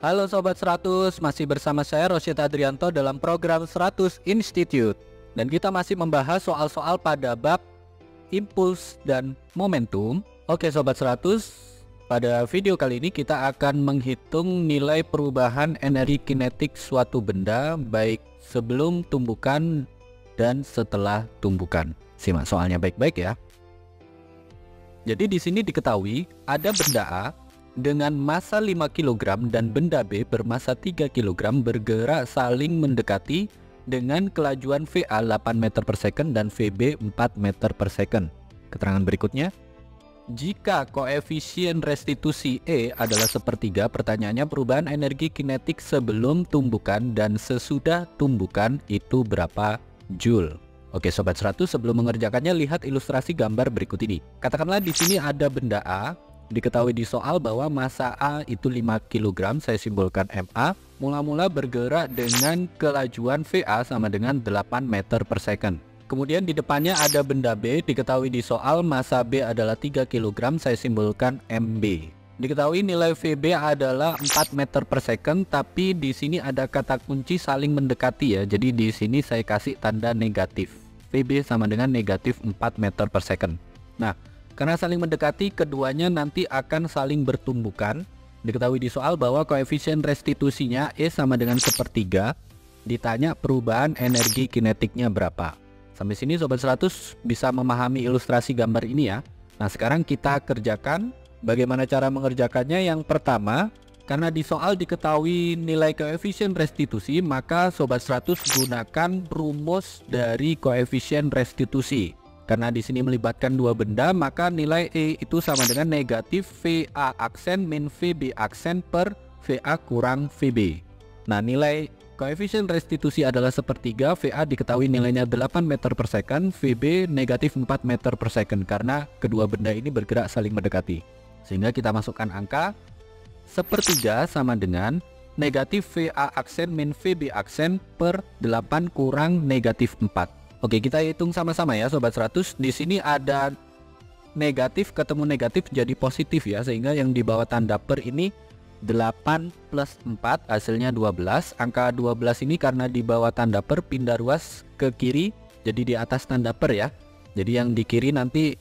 Halo Sobat 100, masih bersama saya Rosyid Adrianto dalam program 100 Institute. Dan kita masih membahas soal-soal pada bab impuls dan momentum. Oke Sobat 100, pada video kali ini kita akan menghitung nilai perubahan energi kinetik suatu benda Baik sebelum tumbukan dan setelah tumbukan. Simak soalnya baik-baik ya. Jadi di sini diketahui ada benda A dengan massa 5 kg dan benda B bermassa 3 kg bergerak saling mendekati dengan kelajuan VA 8 meter per second dan VB 4 meter per second. Keterangan berikutnya, jika koefisien restitusi E adalah sepertiga, pertanyaannya perubahan energi kinetik sebelum tumbukan dan sesudah tumbukan itu berapa Joule? Oke Sobat 100, sebelum mengerjakannya lihat ilustrasi gambar berikut ini. Katakanlah di sini ada benda A Diketahui di soal bahwa massa A itu 5 kg, saya simbolkan MA, mula-mula bergerak dengan kelajuan VA sama dengan 8 meter per second. Kemudian di depannya ada benda B, diketahui di soal massa B adalah 3 kg, saya simbolkan MB. Diketahui nilai VB adalah 4 meter per second, tapi di sini ada kata kunci saling mendekati ya. Jadi di sini saya kasih tanda negatif. VB sama dengan negatif 4 meter per second. Nah, karena saling mendekati, keduanya nanti akan saling bertumbukan. Diketahui di soal bahwa koefisien restitusinya E sama dengan sepertiga. Ditanya perubahan energi kinetiknya berapa. Sampai sini Sobat 100 bisa memahami ilustrasi gambar ini ya. Nah sekarang kita kerjakan bagaimana cara mengerjakannya. Yang pertama, karena di soal diketahui nilai koefisien restitusi, maka Sobat 100 gunakan rumus dari koefisien restitusi. Karena di sini melibatkan dua benda, maka nilai E itu sama dengan negatif VA aksen min VB aksen per VA kurang VB. Nah, nilai koefisien restitusi adalah sepertiga, VA diketahui nilainya 8 meter per second, VB negatif 4 meter per second karena kedua benda ini bergerak saling mendekati. Sehingga kita masukkan angka sepertiga sama dengan negatif VA aksen min VB aksen per 8 kurang negatif 4. Oke, kita hitung sama-sama ya sobat 100. Di sini ada negatif ketemu negatif jadi positif ya, sehingga yang di bawah tanda per ini 8 plus 4 hasilnya 12. Angka 12 ini karena di bawah tanda per pindah ruas ke kiri jadi di atas tanda per ya. Jadi yang di kiri nanti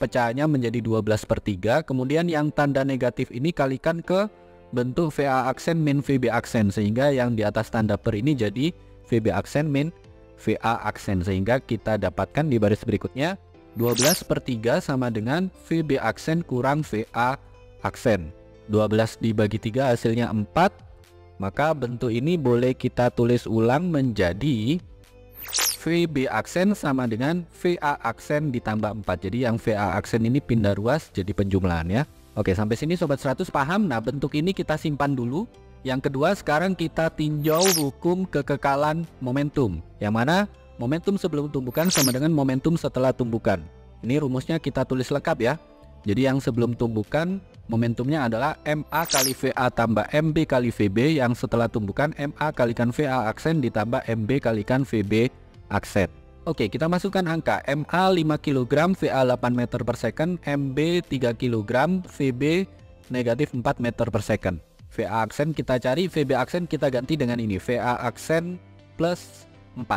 pecahannya menjadi 12 per 3. Kemudian yang tanda negatif ini kalikan ke bentuk VA aksen min VB aksen sehingga yang di atas tanda per ini jadi VB aksen min VA aksen sehingga kita dapatkan di baris berikutnya 12 per 3 sama dengan VB aksen kurang VA aksen. 12 dibagi 3 hasilnya 4 maka bentuk ini boleh kita tulis ulang menjadi VB aksen sama dengan VA aksen ditambah 4 jadi yang VA aksen ini pindah ruas jadi penjumlahan ya. Oke sampai sini sobat 100 paham? Nah bentuk ini kita simpan dulu yang kedua sekarang kita tinjau hukum kekekalan momentum. Yang mana momentum sebelum tumbukan sama dengan momentum setelah tumbukan Ini rumusnya kita tulis lengkap ya. Jadi yang sebelum tumbukan momentumnya adalah MA kali VA tambah MB kali VB Yang setelah tumbukan MA kalikan VA aksen ditambah MB kalikan VB aksen. Oke kita masukkan angka. MA 5 kg VA 8 meter per second MB 3 kg VB negatif 4 meter per second VA aksen kita cari, VB aksen kita ganti dengan ini, VA aksen plus 4.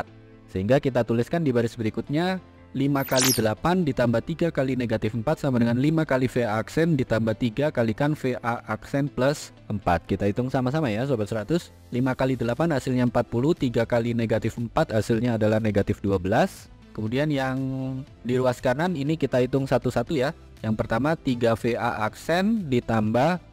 Sehingga kita tuliskan di baris berikutnya 5 kali 8 ditambah 3 kali negatif 4 sama dengan 5 kali VA aksen ditambah 3 kalikan VA aksen plus 4 Kita hitung sama-sama ya Sobat 100 5 kali 8 hasilnya 40 3 kali negatif 4 hasilnya adalah negatif 12 Kemudian yang di ruas kanan ini kita hitung satu-satu ya. Yang pertama 3 VA aksen ditambah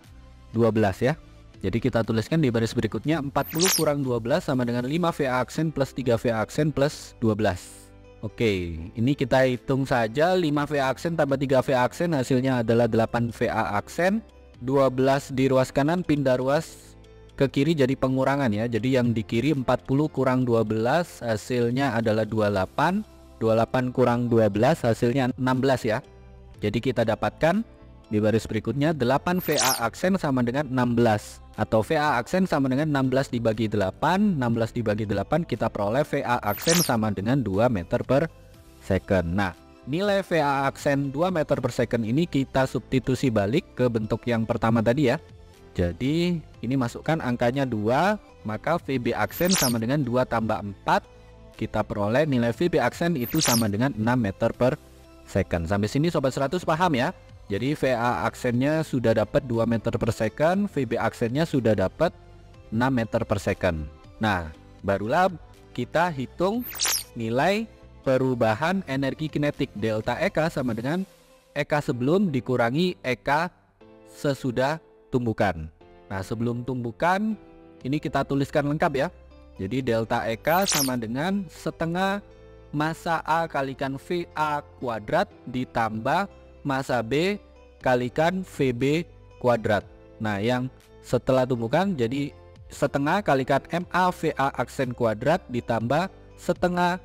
12 ya jadi kita tuliskan di baris berikutnya 40 kurang 12 sama dengan 5 VA aksen plus 3 VA aksen plus 12 Oke, ini kita hitung saja 5 VA aksen tambah 3 VA aksen hasilnya adalah 8 VA aksen. 12 di ruas kanan pindah ruas ke kiri jadi pengurangan ya. Jadi yang di kiri 40 kurang 12 hasilnya adalah 28 28 kurang 12 hasilnya 16 ya. Jadi kita dapatkan di baris berikutnya 8 VA aksen sama dengan 16 atau VA aksen sama dengan 16 dibagi 8 16 dibagi 8 kita peroleh VA aksen sama dengan 2 meter per second. Nah nilai VA aksen 2 meter per second ini kita substitusi balik ke bentuk yang pertama tadi ya. Jadi ini masukkan angkanya 2 Maka VB aksen sama dengan 2 tambah 4 Kita peroleh nilai VB aksen itu sama dengan 6 meter per second. Sampai sini Sobat 100 paham ya Jadi VA aksennya sudah dapat 2 meter per second VB aksennya sudah dapat 6 meter per second Nah barulah kita hitung nilai perubahan energi kinetik Delta EK sama dengan EK sebelum dikurangi EK sesudah tumbukan. Nah, sebelum tumbukan ini kita tuliskan lengkap ya. Jadi delta EK sama dengan setengah massa A kalikan VA kuadrat ditambah massa B kalikan VB kuadrat. Nah, yang setelah tumbukan jadi setengah kalikan MA VA aksen kuadrat ditambah setengah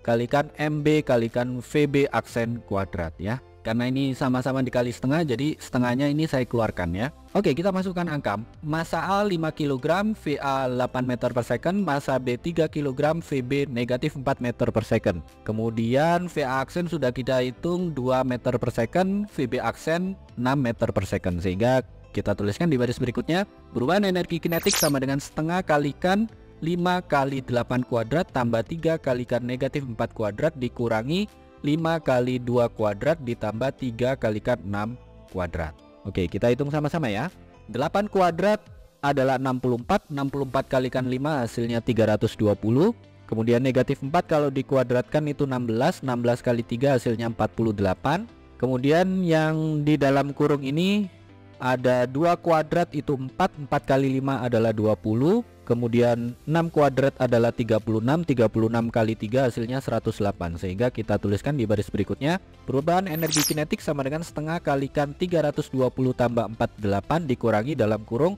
kalikan MB kalikan VB aksen kuadrat ya. Karena ini sama-sama dikali setengah jadi setengahnya ini saya keluarkan ya. Oke kita masukkan angka Masa A 5 kg VA 8 meter per second. Masa B 3 kg VB negatif 4 meter per second. Kemudian VA aksen sudah kita hitung 2 meter per second VB aksen 6 meter per second. Sehingga kita tuliskan di baris berikutnya Perubahan energi kinetik sama dengan setengah kalikan 5 kali 8 kuadrat tambah 3 kalikan negatif 4 kuadrat dikurangi 5 kali 2 kuadrat ditambah 3 kalikan 6 kuadrat. Oke kita hitung sama-sama ya. 8 kuadrat adalah 64 64 kalikan 5 hasilnya 320 Kemudian negatif 4 kalau dikuadratkan itu 16 16 kali 3 hasilnya 48 Kemudian yang di dalam kurung ini ada 2 kuadrat itu 4 4 kali 5 adalah 20 kemudian 6 kuadrat adalah 36 36 kali 3 hasilnya 108 sehingga kita tuliskan di baris berikutnya perubahan energi kinetik sama dengan setengah kalikan 320 tambah 48 dikurangi dalam kurung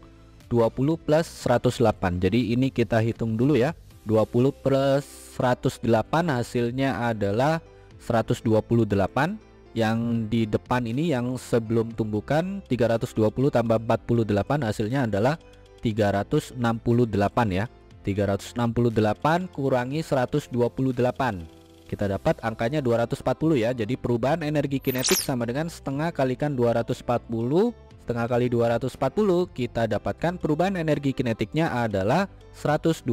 20 plus 108 jadi ini kita hitung dulu ya 20 plus 108 hasilnya adalah 128 yang di depan ini yang sebelum tumbukan 320 tambah 48 hasilnya adalah 368 ya. 368 kurangi 128 kita dapat angkanya 240 ya. Jadi perubahan energi kinetik sama dengan setengah kalikan 240 setengah kali 240 kita dapatkan perubahan energi kinetiknya adalah 120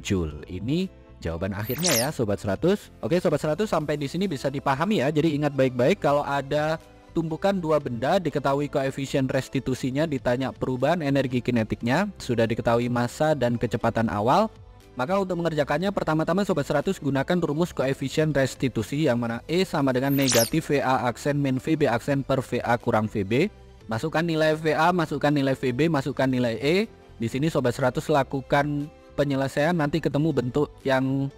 Joule. Ini jawaban akhirnya ya sobat 100 oke sobat 100 sampai di sini bisa dipahami ya. Jadi ingat baik-baik kalau ada tumbukan dua benda diketahui koefisien restitusinya ditanya perubahan energi kinetiknya. Sudah diketahui massa dan kecepatan awal. Maka untuk mengerjakannya pertama-tama sobat 100 gunakan rumus koefisien restitusi yang mana E sama dengan negatif VA aksen min VB aksen per VA kurang VB. Masukkan nilai VA masukkan nilai VB masukkan nilai E. Di sini sobat 100 lakukan penyelesaian nanti ketemu bentuk yang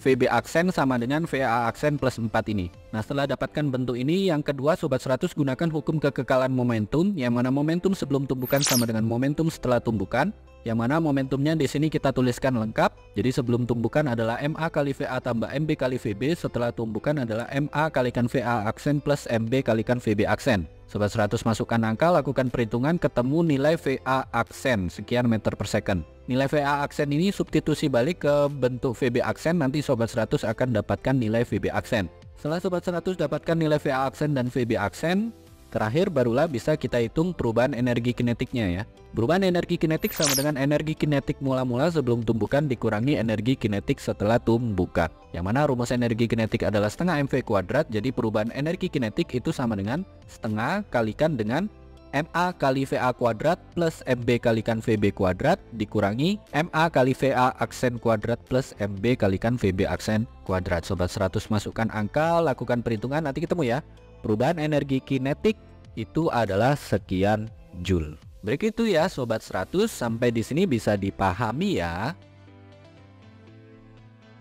VB aksen sama dengan VA aksen plus 4 ini. Nah setelah dapatkan bentuk ini, yang kedua Sobat 100 gunakan hukum kekekalan momentum, yang mana momentum sebelum tumbukan sama dengan momentum setelah tumbukan, yang mana momentumnya di sini kita tuliskan lengkap. Jadi sebelum tumbukan adalah MA kali VA tambah MB kali VB, setelah tumbukan adalah MA kalikan VA aksen plus MB kalikan VB aksen. Sobat 100 masukkan angka, lakukan perhitungan, ketemu nilai VA aksen sekian meter per second. Nilai VA aksen ini substitusi balik ke bentuk VB aksen, nanti Sobat 100 akan dapatkan nilai VB aksen. Setelah Sobat 100 dapatkan nilai VA aksen dan VB aksen, Terakhir barulah bisa kita hitung perubahan energi kinetiknya ya. Perubahan energi kinetik sama dengan energi kinetik mula-mula sebelum tumbukan dikurangi energi kinetik setelah tumbukan. Yang mana rumus energi kinetik adalah setengah mv kuadrat, jadi perubahan energi kinetik itu sama dengan setengah kalikan dengan MA kali VA kuadrat plus MB kalikan VB kuadrat dikurangi MA kali VA aksen kuadrat plus MB kalikan VB aksen kuadrat. Sobat 100 masukkan angka, lakukan perhitungan, nanti ketemu ya. Perubahan energi kinetik itu adalah sekian Joule. Begitu ya sobat 100 sampai di sini bisa dipahami ya.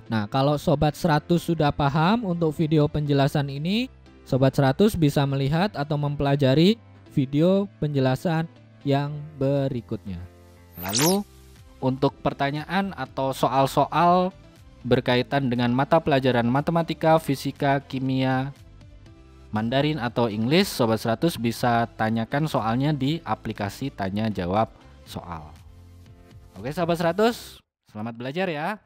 Nah, kalau sobat 100 sudah paham untuk video penjelasan ini, sobat 100 bisa melihat atau mempelajari video penjelasan yang berikutnya. Lalu untuk pertanyaan atau soal-soal berkaitan dengan mata pelajaran matematika, fisika, kimia, Mandarin atau Inggris, Sobat 100 bisa tanyakan soalnya di aplikasi tanya jawab soal. Oke Sobat 100, selamat belajar ya.